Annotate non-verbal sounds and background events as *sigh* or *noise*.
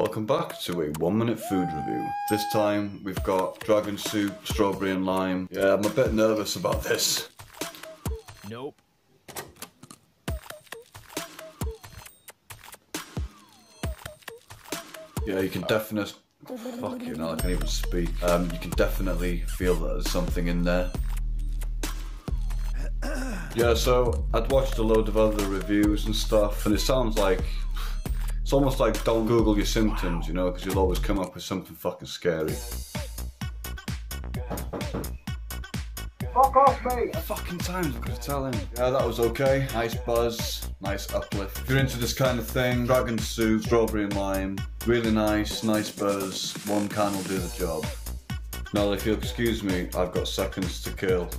Welcome back to a one minute food review. This time we've got Dragon Soop, strawberry and lime. Yeah, I'm a bit nervous about this. Nope. Yeah, you can definitely. Fuck you, now I can't even speak. Um, you can definitely feel that there's something in there. *clears throat* Yeah, so I'd watched a load of other reviews and stuff, and it sounds like it's almost like don't Google your symptoms, you know, because you'll always come up with something fucking scary. Fuck off, mate! Fucking times I could have tell him. Yeah, that was okay. Nice buzz, nice uplift. If you're into this kind of thing, Dragon Soop, strawberry and lime, really nice, nice buzz. One can will do the job. Now, if you'll excuse me, I've got seconds to kill.